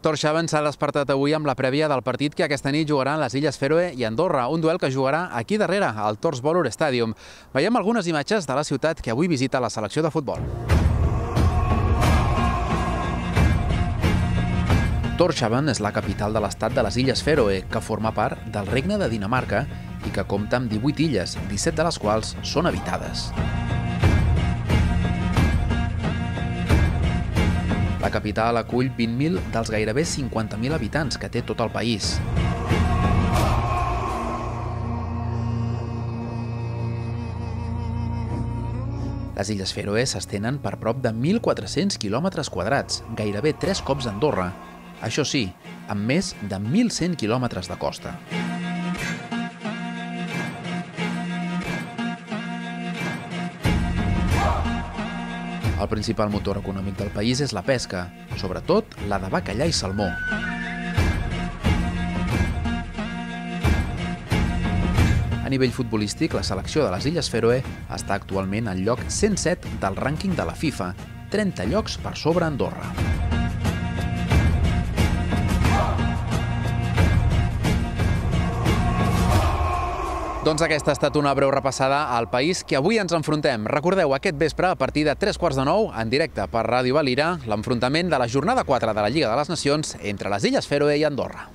Torxaven s'ha despertat avui amb la prèvia del partit que aquesta nit jugaran les Illes Fèroe i Andorra, un duel que jugarà aquí darrere, al Tors Bolor Stadium. Veiem algunes imatges de la ciutat que avui visita la selecció de futbol. Torshavn és la capital de l'estat de les Illes Fèroe, que forma part del Regne de Dinamarca i que compta amb 18 illes, 17 de les quals són habitades. Capital acull 20.000 dels gairebé 50.000 habitants que té tot el país. Les Illes Fèroe s'estenen per prop de 1.400 quilòmetres quadrats, gairebé tres cops Andorra. Això sí, amb més de 1.100 quilòmetres de costa. El principal motor econòmic del país és la pesca, sobretot la de bacallà i salmó. A nivell futbolístic, la selecció de les Illes Fèroe està actualment al lloc 107 del rànquing de la FIFA, 30 llocs per sobre Andorra. Doncs aquesta ha estat una breu repassada al país que avui ens enfrontem. Recordeu, aquest vespre, a partir de 3 quarts de 9, en directe per Ràdio Valira, l'enfrontament de la jornada 4 de la Lliga de les Nacions entre les Illes Fèroe i Andorra.